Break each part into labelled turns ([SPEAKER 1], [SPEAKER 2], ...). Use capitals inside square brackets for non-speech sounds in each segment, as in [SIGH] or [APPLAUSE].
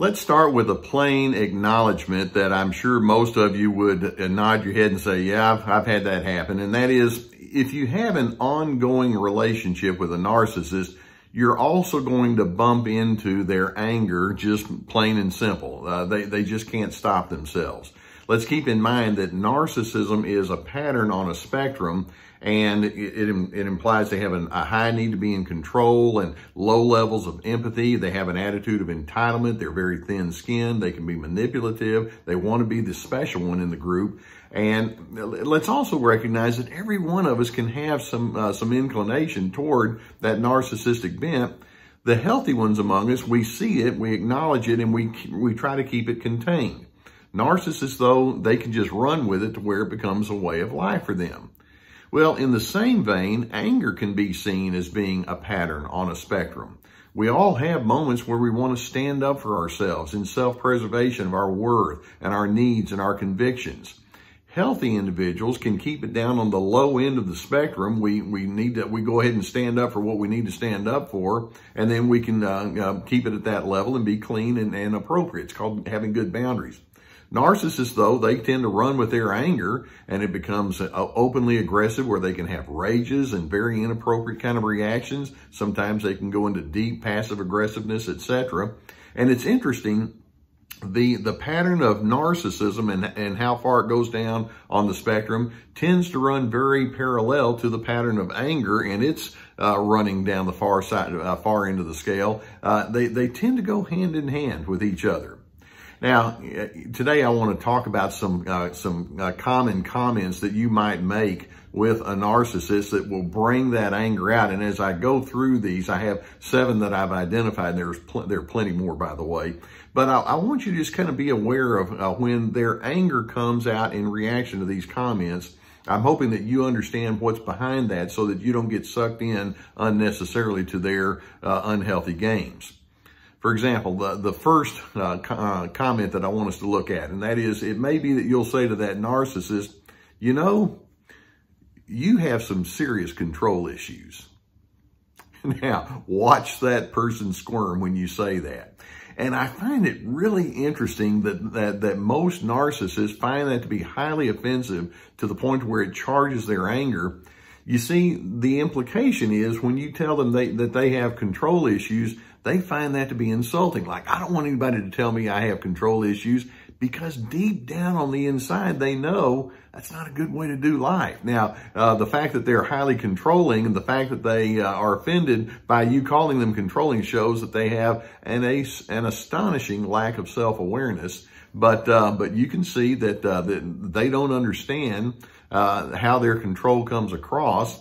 [SPEAKER 1] Let's start with a plain acknowledgement that I'm sure most of you would nod your head and say, yeah, I've, I've, had that happen. And that is, if you have an ongoing relationship with a narcissist, you're also going to bump into their anger, just plain and simple. Uh, they, they just can't stop themselves. Let's keep in mind that narcissism is a pattern on a spectrum and it, it, implies they have an, a high need to be in control and low levels of empathy. They have an attitude of entitlement. They're very thin-skinned. They can be manipulative. They want to be the special one in the group. And let's also recognize that every one of us can have some uh, some inclination toward that narcissistic bent. The healthy ones among us, we see it, we acknowledge it, and we we try to keep it contained. Narcissists, though, they can just run with it to where it becomes a way of life for them. Well, in the same vein, anger can be seen as being a pattern on a spectrum. We all have moments where we want to stand up for ourselves in self-preservation of our worth and our needs and our convictions. Healthy individuals can keep it down on the low end of the spectrum. We we need to we go ahead and stand up for what we need to stand up for, and then we can uh, uh, keep it at that level and be clean and, and appropriate. It's called having good boundaries. Narcissists, though, they tend to run with their anger and it becomes uh, openly aggressive where they can have rages and very inappropriate kind of reactions. Sometimes they can go into deep passive aggressiveness, etc. And it's interesting, the, the pattern of narcissism and, and how far it goes down on the spectrum tends to run very parallel to the pattern of anger and it's uh, running down the far side, uh, far end of the scale. Uh, they, they tend to go hand in hand with each other. Now, today I want to talk about some uh, some uh, common comments that you might make with a narcissist that will bring that anger out. And as I go through these, I have seven that I've identified. There's there are plenty more, by the way. But I, I, want you to just kind of be aware of uh, when their anger comes out in reaction to these comments. I'm hoping that you understand what's behind that so that you don't get sucked in unnecessarily to their uh, unhealthy games. For example, the, the first uh, uh, comment that I want us to look at, and that is, it may be that you'll say to that narcissist, you know, you have some serious control issues. [LAUGHS] Now, watch that person squirm when you say that. And I find it really interesting that, that, that most narcissists find that to be highly offensive to the point where it charges their anger. You see, the implication is when you tell them they, that they have control issues, they find that to be insulting. Like, I don't want anybody to tell me I have control issues because deep down on the inside, they know that's not a good way to do life. Now, uh, the fact that they're highly controlling and the fact that they uh, are offended by you calling them controlling shows that they have an, an astonishing lack of self-awareness. But, uh, but you can see that, uh, that they don't understand uh, how their control comes across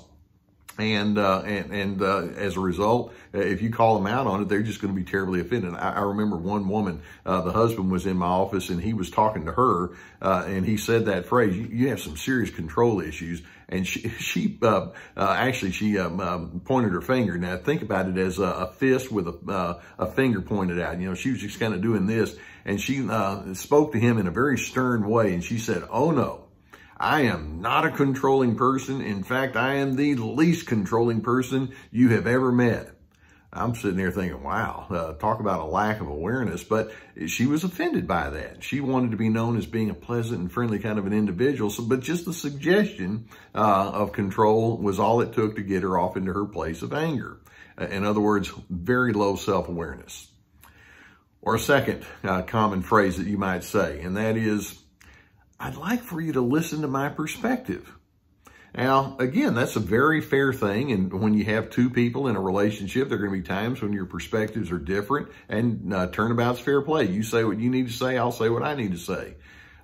[SPEAKER 1] and, uh, and, and, uh, as a result, uh, if you call them out on it, they're just going to be terribly offended. I, I remember one woman, uh, the husband was in my office and he was talking to her, uh, and he said that phrase, you, you, have some serious control issues. And she, [LAUGHS] she, uh, actually, she, um, um, pointed her finger. Now think about it as a, a fist with a, a finger pointed out. You know, she was just kind of doing this and she, spoke to him in a very stern way. And she said, oh no, I am not a controlling person. In fact, I am the least controlling person you have ever met. I'm sitting there thinking, wow, uh, talk about a lack of awareness. But she was offended by that. She wanted to be known as being a pleasant and friendly kind of an individual. So, but just the suggestion uh, of control was all it took to get her off into her place of anger. Uh, in other words, very low self-awareness. Or a second uh, common phrase that you might say, and that is, I'd like for you to listen to my perspective. Now, again, that's a very fair thing. And when you have two people in a relationship, there are going to be times when your perspectives are different and uh, turnabout's fair play. You say what you need to say. I'll say what I need to say.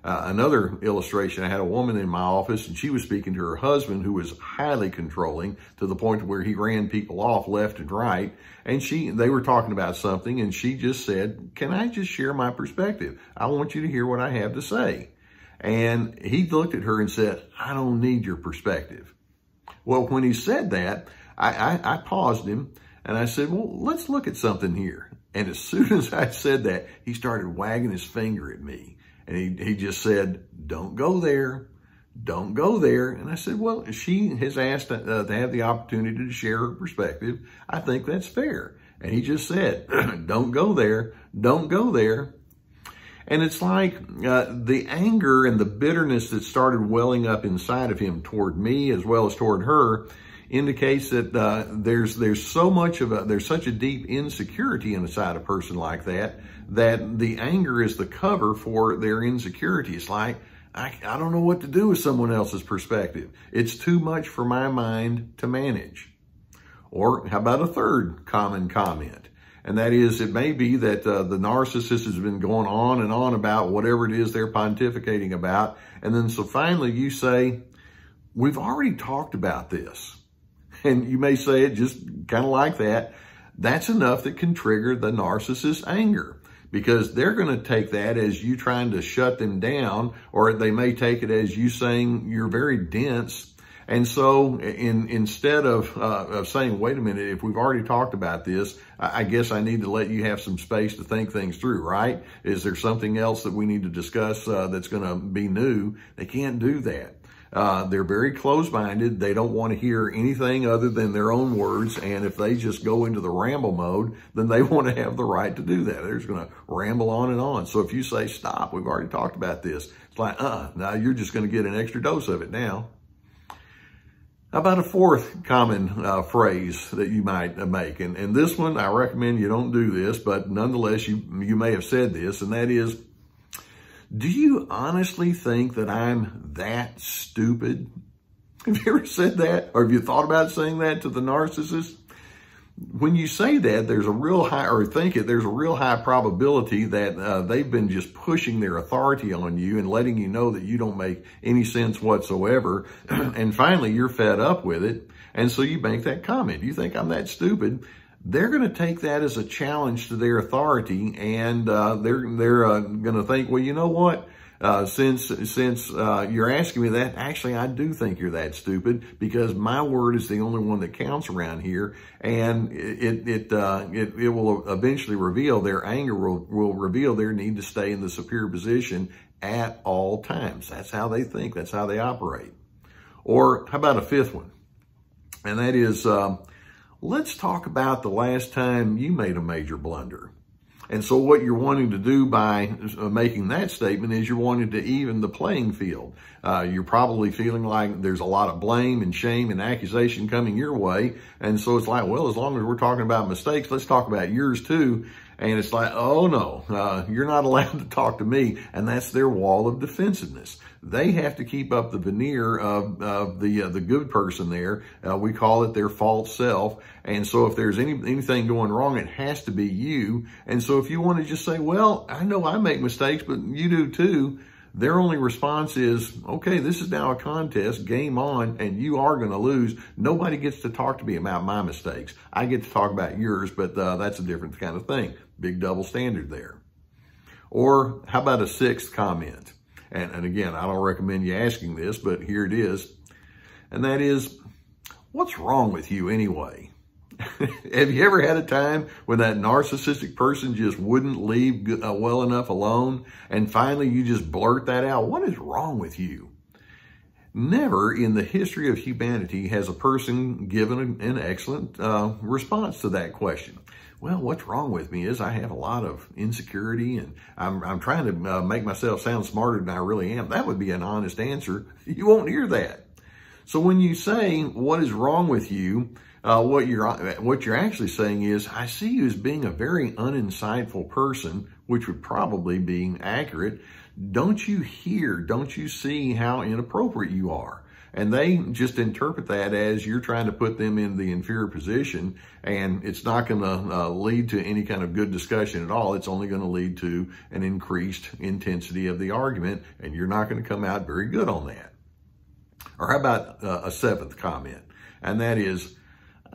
[SPEAKER 1] Uh, another illustration, I had a woman in my office and she was speaking to her husband who was highly controlling to the point where he ran people off left and right. And she, they were talking about something and she just said, can I just share my perspective? I want you to hear what I have to say. And he looked at her and said, I don't need your perspective. Well, when he said that, I, I, I paused him and I said, well, let's look at something here. And as [LAUGHS] soon as I said that, he started wagging his finger at me. And he, he just said, don't go there. Don't go there. And I said, well, she has asked uh, to have the opportunity to share her perspective. I think that's fair. And he just said, [CLEARS THROAT] don't go there. Don't go there. And it's like uh, the anger and the bitterness that started welling up inside of him toward me as well as toward her indicates that uh, there's there's so much of a there's such a deep insecurity inside a person like that that the anger is the cover for their insecurity. It's like I, I don't know what to do with someone else's perspective. It's too much for my mind to manage. Or how about a third common comment? And that is, it may be that uh, the narcissist has been going on and on about whatever it is they're pontificating about. And then so finally you say, we've already talked about this. And you may say it just kind of like that. That's enough that can trigger the narcissist's anger because they're going to take that as you trying to shut them down, or they may take it as you saying you're very dense and so in, instead of, uh, of saying, wait a minute, if we've already talked about this, I, I guess I need to let you have some space to think things through, right? Is there something else that we need to discuss uh, that's going to be new? They can't do that. Uh, they're very close-minded. They don't want to hear anything other than their own words. And if they just go into the ramble mode, then they [LAUGHS] want to have the right to do that. They're just going to ramble on and on. So if you say, stop, we've already talked about this. It's like, uh, now you're just going to get an extra dose of it now. About a fourth common uh, phrase that you might uh, make? And, and this one, I recommend you don't do this, but nonetheless, you, you may have said this, and that is, do you honestly think that I'm that stupid? [LAUGHS] Have you ever said that? Or have you thought about saying that to the narcissist? When you say that, there's a real high, or think it, there's a real high probability that uh, they've been just pushing their authority on you and letting you know that you don't make any sense whatsoever. [CLEARS THROAT] and finally, you're fed up with it. And so you make that comment. You think I'm that stupid. They're going to take that as a challenge to their authority, and uh, they're they're uh, going to think, well, you know what? Uh, since since uh, you're asking me that, actually, I do think you're that stupid because my word is the only one that counts around here, and it it uh, it, it will eventually reveal their anger will will reveal their need to stay in the superior position at all times. That's how they think. That's how they operate. Or how about a fifth one, and that is, um, let's talk about the last time you made a major blunder. And so what you're wanting to do by uh, making that statement is you're wanting to even the playing field. Uh, you're probably feeling like there's a lot of blame and shame and accusation coming your way. And so it's like, well, as long as we're talking about mistakes, let's talk about yours too. And it's like, oh no, uh, you're not allowed [LAUGHS] to talk to me. And that's their wall of defensiveness. They have to keep up the veneer of, of the uh, the good person there. Uh, we call it their false self. And so if there's any anything going wrong, it has to be you. And so if you want to just say, well, I know I make mistakes, but you do too their only response is, okay, this is now a contest, game on, and you are going to lose. Nobody gets to talk to me about my mistakes. I get to talk about yours, but uh, that's a different kind of thing. Big double standard there. Or how about a sixth comment? And, and again, I don't recommend you asking this, but here it is. And that is, what's wrong with you anyway? [LAUGHS] Have you ever had a time when that narcissistic person just wouldn't leave uh, well enough alone and finally you just blurt that out? What is wrong with you? Never in the history of humanity has a person given an excellent uh, response to that question. Well, what's wrong with me is I have a lot of insecurity and I'm, I'm trying to uh, make myself sound smarter than I really am. That would be an honest answer. You won't hear that. So when you say, what is wrong with you? Uh, what you're what you're actually saying is, I see you as being a very uninsightful person, which would probably be accurate. Don't you hear? Don't you see how inappropriate you are? And they just interpret that as you're trying to put them in the inferior position, and it's not going to uh, lead to any kind of good discussion at all. It's only going to lead to an increased intensity of the argument, and you're not going to come out very good on that. Or how about uh, a seventh comment? And that is,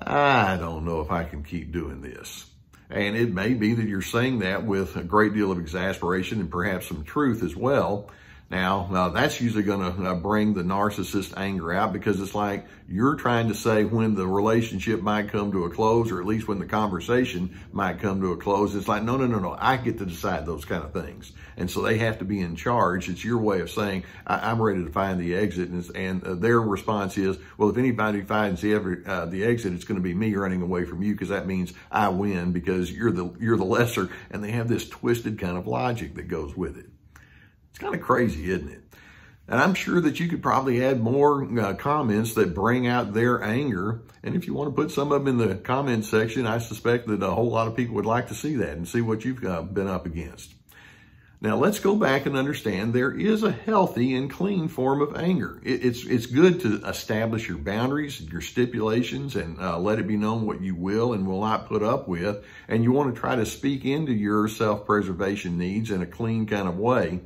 [SPEAKER 1] I don't know if I can keep doing this. And it may be that you're saying that with a great deal of exasperation and perhaps some truth as well. Now, uh, that's usually going to uh, bring the narcissist anger out because it's like you're trying to say when the relationship might come to a close, or at least when the conversation might come to a close. It's like, no, no, no, no, I get to decide those kind of things. And so they have to be in charge. It's your way of saying, I- am ready to find the exit. And, and uh, their response is, well, if anybody finds the, ever, uh, the exit, it's going to be me running away from you because that means I win because you're the, you're the lesser. And they have this twisted kind of logic that goes with it. It's kind of crazy, isn't it? And I'm sure that you could probably add more uh, comments that bring out their anger. And if you want to put some of them in the comment section, I suspect that a whole lot of people would like to see that and see what you've uh, been up against. Now let's go back and understand there is a healthy and clean form of anger. It, it's it's good to establish your boundaries, your stipulations, and uh, let it be known what you will and will not put up with. And you want to try to speak into your self-preservation needs in a clean kind of way.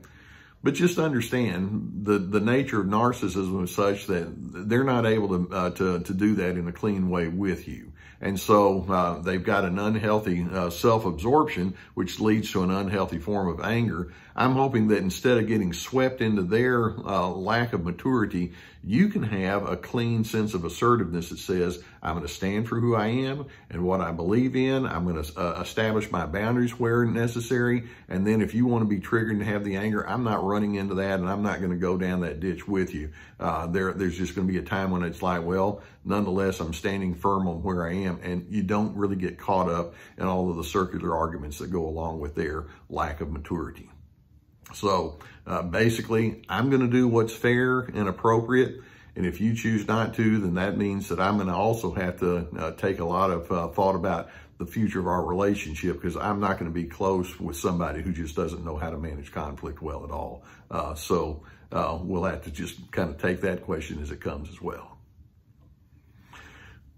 [SPEAKER 1] But just understand the, the nature of narcissism is such that they're not able to, uh, to, to do that in a clean way with you. And so uh, they've got an unhealthy uh, self-absorption, which leads to an unhealthy form of anger. I'm hoping that instead of getting swept into their uh, lack of maturity, you can have a clean sense of assertiveness that says, I'm going to stand for who I am and what I believe in. I'm going to uh, establish my boundaries where necessary. And then if you want to be triggered and have the anger, I'm not running into that and I'm not going to go down that ditch with you. Uh, there, there's just going to be a time when it's like, well, nonetheless, I'm standing firm on where I am. And you don't really get caught up in all of the circular arguments that go along with their lack of maturity. So uh, basically, I'm going to do what's fair and appropriate. And if you choose not to, then that means that I'm going to also have to uh, take a lot of uh, thought about the future of our relationship because I'm not going to be close with somebody who just doesn't know how to manage conflict well at all. Uh, so uh, we'll have to just kind of take that question as it comes as well.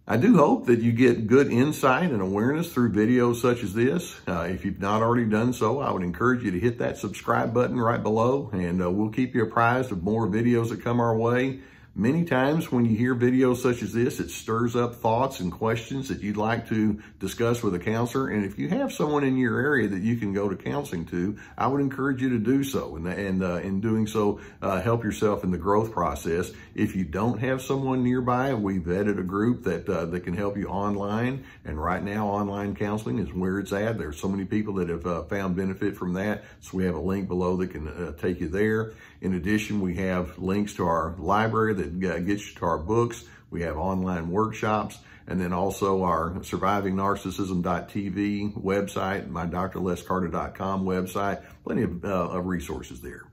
[SPEAKER 1] I do hope that you get good insight and awareness through videos such as this. Uh, if you've not already done so, I would encourage you to hit that subscribe button right below and uh, we'll keep you apprised of more videos that come our way. Many times when you hear videos such as this, it stirs up thoughts and questions that you'd like to discuss with a counselor. And if you have someone in your area that you can go to counseling to, I would encourage you to do so. And, and uh, in doing so, uh, help yourself in the growth process. If you don't have someone nearby, we've vetted a group that, uh, that can help you online. And right now, online counseling is where it's at. There's so many people that have uh, found benefit from that. So we have a link below that can uh, take you there. In addition, we have links to our library that gets you to our books. We have online workshops and then also our survivingnarcissism.tv website, my drlescarter.com website, plenty of, uh, of resources there.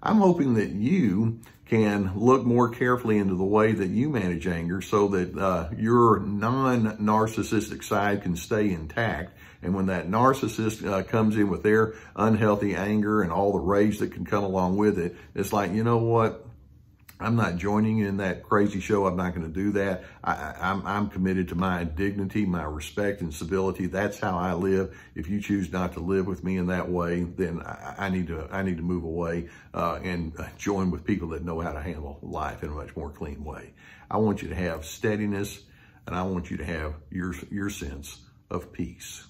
[SPEAKER 1] I'm hoping that you can look more carefully into the way that you manage anger so that uh, your non-narcissistic side can stay intact. And when that narcissist uh, comes in with their unhealthy anger and all the rage that can come along with it, it's like, you know what? I'm not joining in that crazy show. I'm not going to do that. I, am committed to my dignity, my respect and civility. That's how I live. If you choose not to live with me in that way, then I, I need to I need to move away uh, and join with people that know how to handle life in a much more clean way. I want you to have steadiness, and I want you to have your your sense of peace.